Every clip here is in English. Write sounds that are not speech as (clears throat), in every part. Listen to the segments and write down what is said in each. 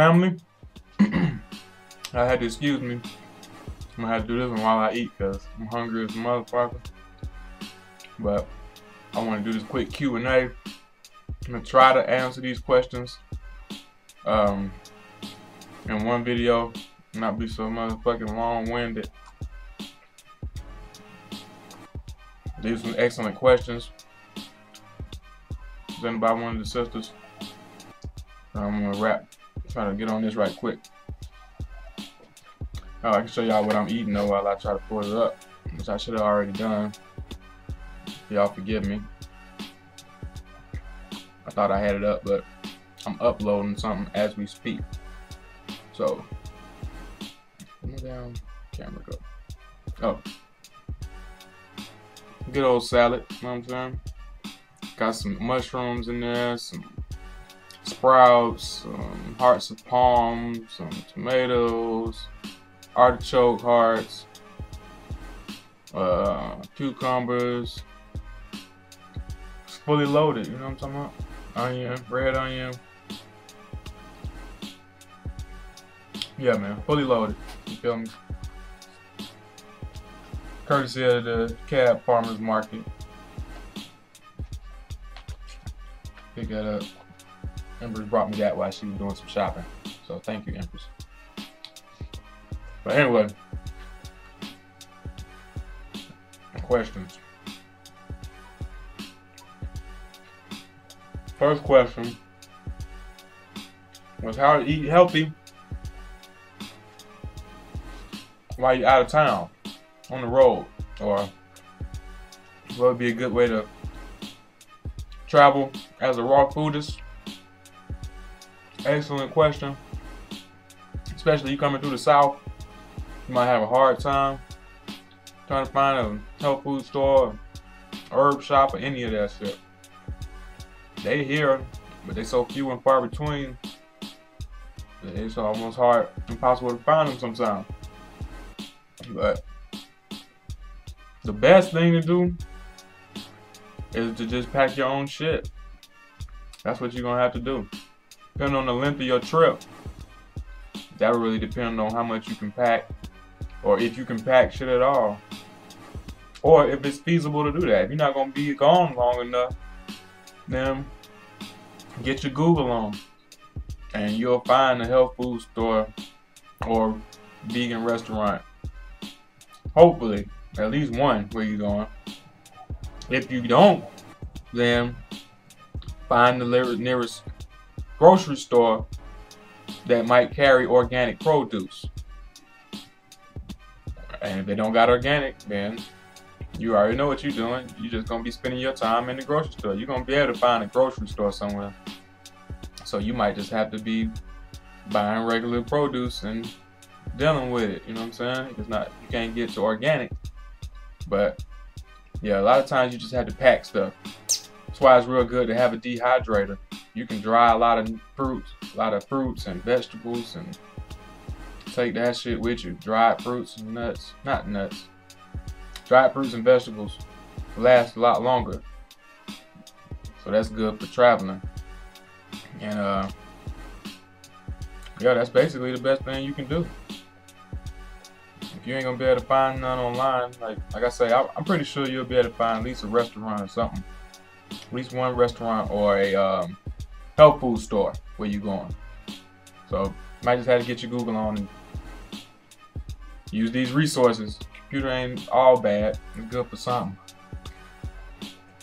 Family, (clears throat) I had to excuse me. I'm gonna have to do this one while I eat because I'm hungry as a motherfucker. But I want to do this quick Q&A. I'm gonna try to answer these questions um, in one video, not be so motherfucking long-winded. These are some excellent questions presented by one of the sisters. I'm gonna wrap, try to get on this right quick. Oh, I can show y'all what I'm eating though while I try to pull it up, which I should have already done. Y'all forgive me. I thought I had it up, but I'm uploading something as we speak. So, down, camera go. Oh, good old salad. You know what I'm saying? Got some mushrooms in there, some sprouts, some hearts of palm, some tomatoes, artichoke hearts, uh, cucumbers. It's fully loaded, you know what I'm talking about? Onion, red onion. Yeah, man, fully loaded. You feel me? Courtesy of the Cab Farmers Market. Pick that up. Empress brought me that while she was doing some shopping. So thank you, Empress. But anyway, questions. First question was how to eat healthy while you're out of town, on the road, or what would be a good way to travel as a raw foodist? Excellent question. Especially you coming through the South you might have a hard time trying to find a health food store, herb shop, or any of that shit. They here, but they so few and far between. It's almost hard, impossible to find them sometimes. But the best thing to do is to just pack your own shit. That's what you're gonna have to do. Depending on the length of your trip, that will really depend on how much you can pack or if you can pack shit at all, or if it's feasible to do that. If you're not gonna be gone long enough, then get your Google on, and you'll find a health food store or vegan restaurant. Hopefully, at least one where you're going. If you don't, then find the nearest grocery store that might carry organic produce. And if they don't got organic, then you already know what you're doing. You're just gonna be spending your time in the grocery store. You're gonna be able to find a grocery store somewhere. So you might just have to be buying regular produce and dealing with it. You know what I'm saying? It's not you can't get to organic. But yeah, a lot of times you just have to pack stuff. That's why it's real good to have a dehydrator. You can dry a lot of fruits, a lot of fruits and vegetables and Take that shit with you. Dried fruits and nuts. Not nuts. Dried fruits and vegetables last a lot longer. So that's good for traveling. And uh yeah, that's basically the best thing you can do. If you ain't gonna be able to find none online, like like I say, I, am pretty sure you'll be able to find at least a restaurant or something. At least one restaurant or a um, health food store where you going. So might just have to get your Google on and use these resources. Computer ain't all bad. It's good for something.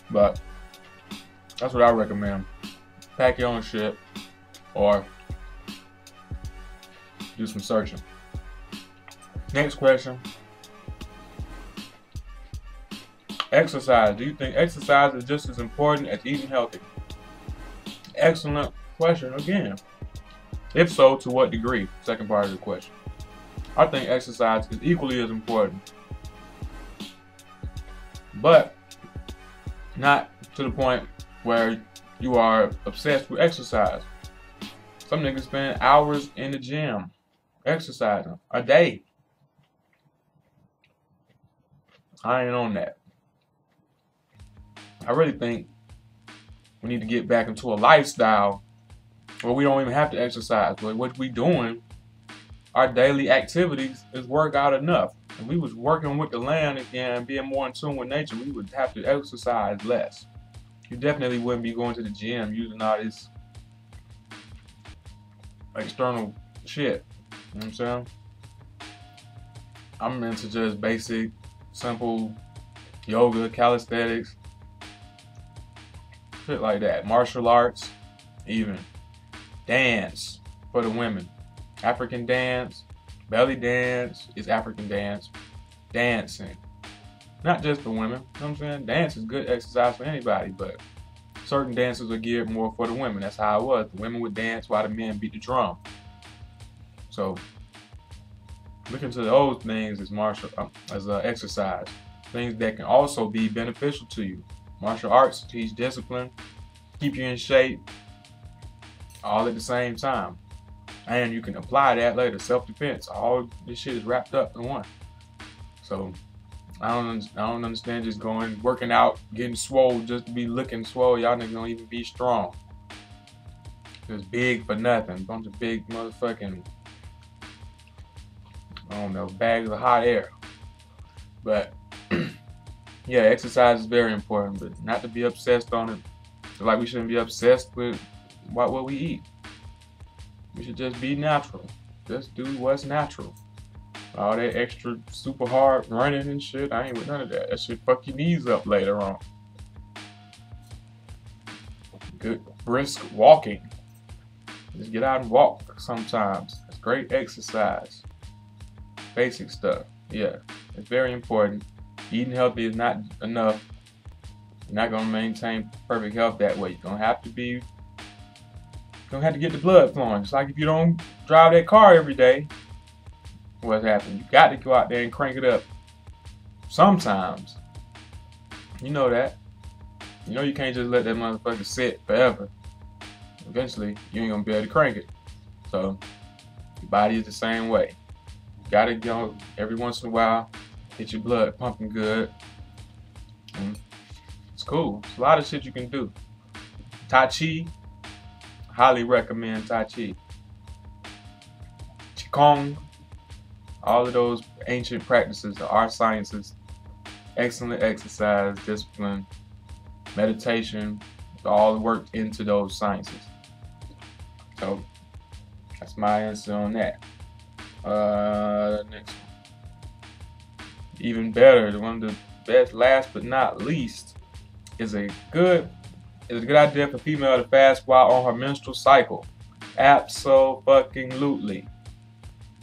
But that's what I recommend. Pack your own shit or do some searching. Next question. Exercise. Do you think exercise is just as important as eating healthy? Excellent question again. If so, to what degree? Second part of the question. I think exercise is equally as important. But not to the point where you are obsessed with exercise. Some niggas spend hours in the gym exercising a day. I ain't on that. I really think we need to get back into a lifestyle where we don't even have to exercise. But what we doing, our daily activities is work out enough. If we was working with the land again, being more in tune with nature, we would have to exercise less. You definitely wouldn't be going to the gym using all this external shit. You know what I'm saying? I'm into just basic, simple yoga, calisthenics, shit like that. Martial arts, even dance for the women. African dance, belly dance is African dance. Dancing. Not just for women. You know what I'm saying? Dance is good exercise for anybody, but certain dances are geared more for the women. That's how it was. The women would dance while the men beat the drum. So look into those things as martial um, as uh, exercise. Things that can also be beneficial to you. Martial arts teach discipline, keep you in shape, all at the same time. And you can apply that later. Self-defense. All this shit is wrapped up in one. So I don't I don't understand just going working out, getting swole just to be looking swole. Y'all niggas don't even be strong. Just big for nothing. Bunch of big motherfucking I don't know, bags of hot air. But yeah, exercise is very important, but not to be obsessed on it. Like we shouldn't be obsessed with what, what we eat. We should just be natural. Just do what's natural. All that extra super hard running and shit, I ain't with none of that. That should fuck your knees up later on. Good brisk walking. Just get out and walk sometimes. It's great exercise. Basic stuff. Yeah, it's very important. Eating healthy is not enough. You're not gonna maintain perfect health that way. You're gonna have to be gonna have to get the blood flowing. It's like if you don't drive that car every day, what's happening? You got to go out there and crank it up. Sometimes. You know that. You know you can't just let that motherfucker sit forever. Eventually, you ain't gonna be able to crank it. So, your body is the same way. You gotta go every once in a while, get your blood pumping good. And mm. it's cool. It's a lot of shit you can do. Tai Chi, highly recommend Tai Chi. Qigong, all of those ancient practices, the art sciences, excellent exercise, discipline, meditation, all worked into those sciences. So that's my answer on that. Uh, next one. Even better, one of the best, last but not least, is a good is a good idea for female to fast while on her menstrual cycle. Absolutely.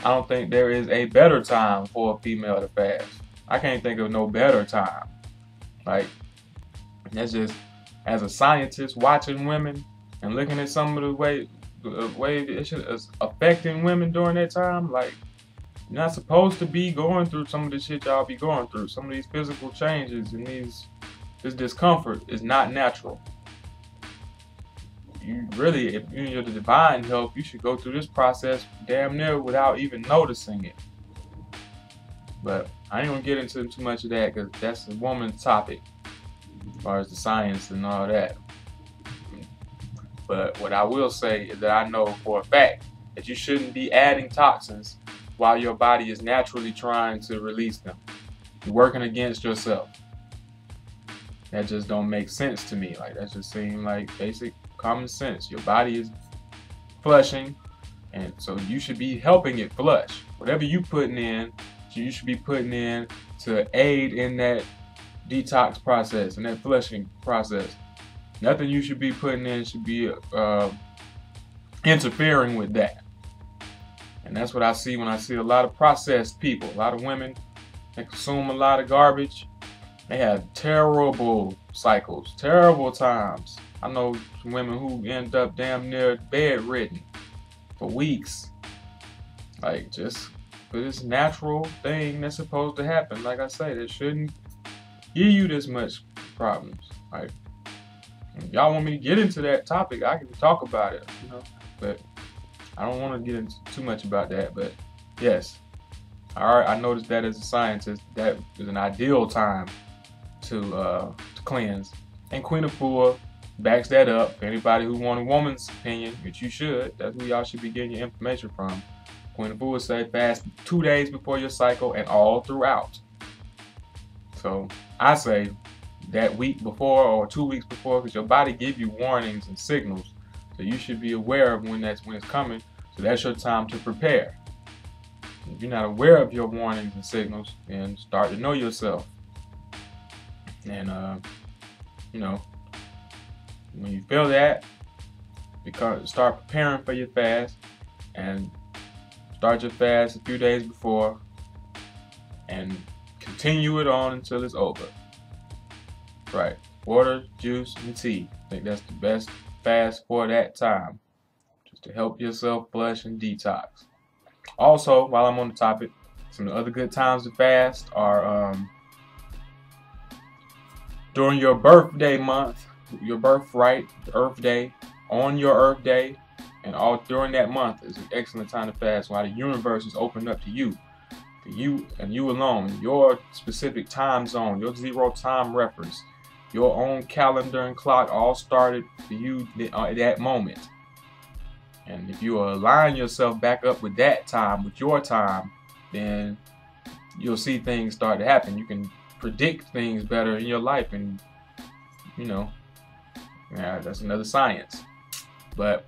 I don't think there is a better time for a female to fast. I can't think of no better time. Like, that's just as a scientist watching women and looking at some of the way the way it is affecting women during that time. Like, you're not supposed to be going through some of the shit y'all be going through. Some of these physical changes and these this discomfort is not natural you really, if you're the divine help, you should go through this process damn near without even noticing it. But I ain't gonna get into too much of that because that's a woman's topic, as far as the science and all that. But what I will say is that I know for a fact that you shouldn't be adding toxins while your body is naturally trying to release them. You're working against yourself. That just don't make sense to me. Like that just seems like basic common sense. Your body is flushing, and so you should be helping it flush. Whatever you putting in, you should be putting in to aid in that detox process and that flushing process. Nothing you should be putting in should be uh, interfering with that. And that's what I see when I see a lot of processed people, a lot of women that consume a lot of garbage. They have terrible cycles, terrible times. I know women who end up damn near bedridden for weeks. Like just for this natural thing that's supposed to happen. Like I said, it shouldn't give you this much problems. Like y'all want me to get into that topic, I can talk about it, you know. But I don't want to get into too much about that. But yes, all right. I noticed that as a scientist, that is an ideal time to uh, to cleanse. And Queen Afua backs that up. Anybody who want a woman's opinion, which you should, that's who y'all should be getting your information from. Queen Afua would say fast two days before your cycle and all throughout. So I say that week before or two weeks before, because your body give you warnings and signals, so you should be aware of when that's when it's coming. So that's your time to prepare. If you're not aware of your warnings and signals, then start to know yourself. And uh, you know, when you feel that, because start preparing for your fast and start your fast a few days before and continue it on until it's over. Right. Water, juice, and tea. I think that's the best fast for that time. Just to help yourself flush and detox. Also, while I'm on the topic, some other good times to fast are um, during your birthday month, your birthright, Earth Day, on your Earth Day, and all during that month is an excellent time to fast while the universe is opened up to you. You and you alone, your specific time zone, your zero time reference, your own calendar and clock all started for you uh, at that moment. And if you align yourself back up with that time, with your time, then you'll see things start to happen. You can predict things better in your life and you know yeah that's another science but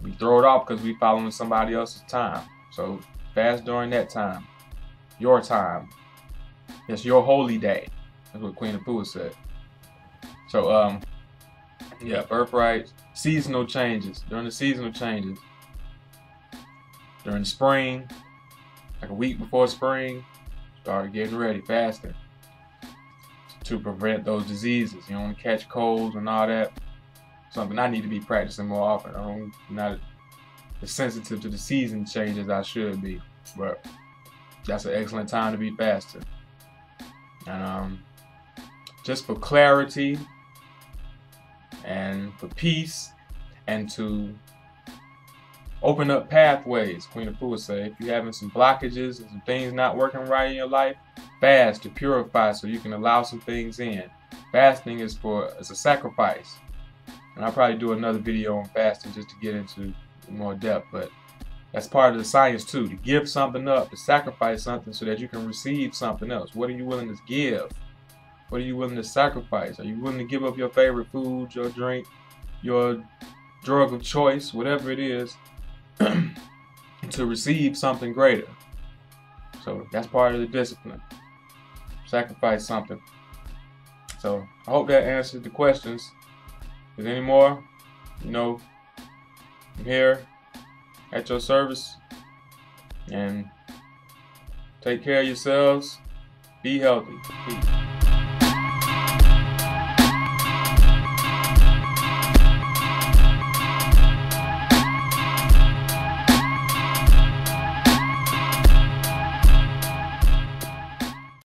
we throw it off because we following somebody else's time so fast during that time your time it's your holy day that's what queen Afua said so um yeah birthright seasonal changes during the seasonal changes during spring like a week before spring start getting ready faster to prevent those diseases. You don't want to catch colds and all that. Something I need to be practicing more often. I don't not as sensitive to the season changes I should be, but that's an excellent time to be faster. And um, just for clarity and for peace and to open up pathways. Queen Afua say, if you're having some blockages and some things not working right in your life, fast to purify so you can allow some things in. Fasting is for is a sacrifice. And I'll probably do another video on fasting just to get into more depth, but that's part of the science too, to give something up, to sacrifice something so that you can receive something else. What are you willing to give? What are you willing to sacrifice? Are you willing to give up your favorite food, your drink, your drug of choice, whatever it is, (clears throat) to receive something greater. So that's part of the discipline. Sacrifice something. So I hope that answers the questions. If any more, you know, I'm here at your service. And take care of yourselves. Be healthy. Peace.